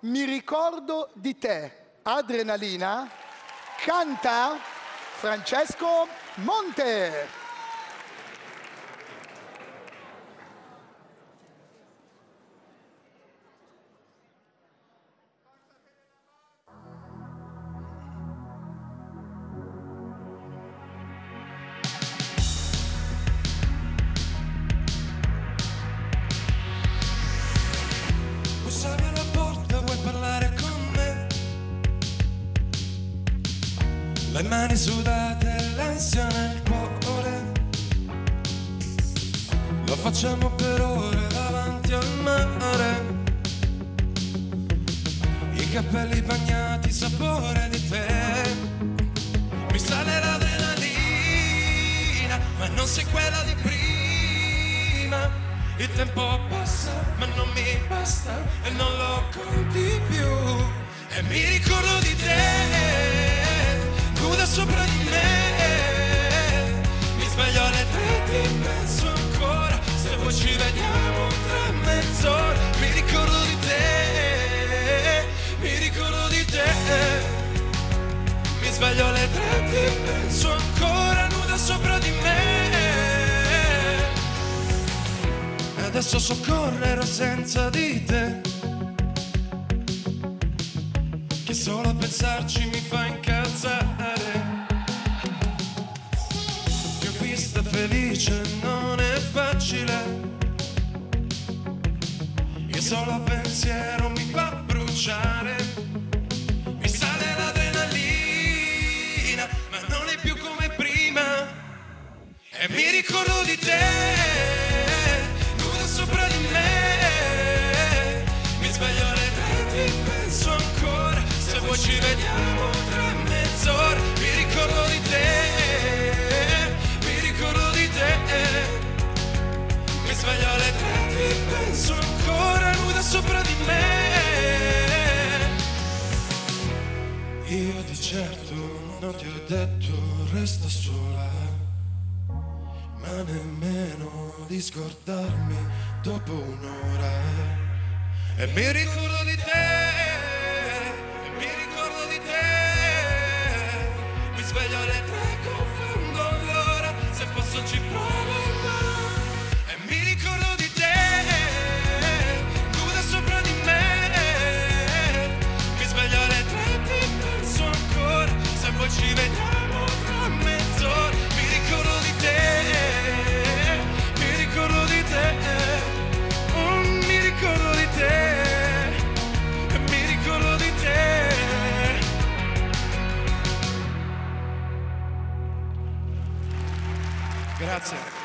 Mi ricordo di te. Adrenalina. Canta Francesco Monte. Le mani sudate, l'ansia nel cuore. Lo facciamo per ore davanti al mare. I capelli bagnati, sapore di te. Mi sale l'adrenalina, ma non sei quella di prima. Il tempo passa, ma non mi basta e non lo conti più. E mi ricordo penso ancora, nuda sopra di me. Adesso so correre senza di te. Che solo a pensarci mi fa incazzare. Ti ho vista felice, non è facile. Io solo a pensiero mi fa E mi ricordo di te, nuda sopra di me. Mi sveglio alle tre, ti penso ancora. Se vuoi ci vediamo tra mezz'ora. Mi ricordo di te, mi ricordo di te. Mi sveglio alle tre, ti penso ancora, nuda sopra di me. Io di certo non ti ho detto resta sola, ma nemmeno di scordarmi dopo un'ora. E mi ricordo di te, e mi ricordo di te. Mi sveglio alle tre, confondo Grazie.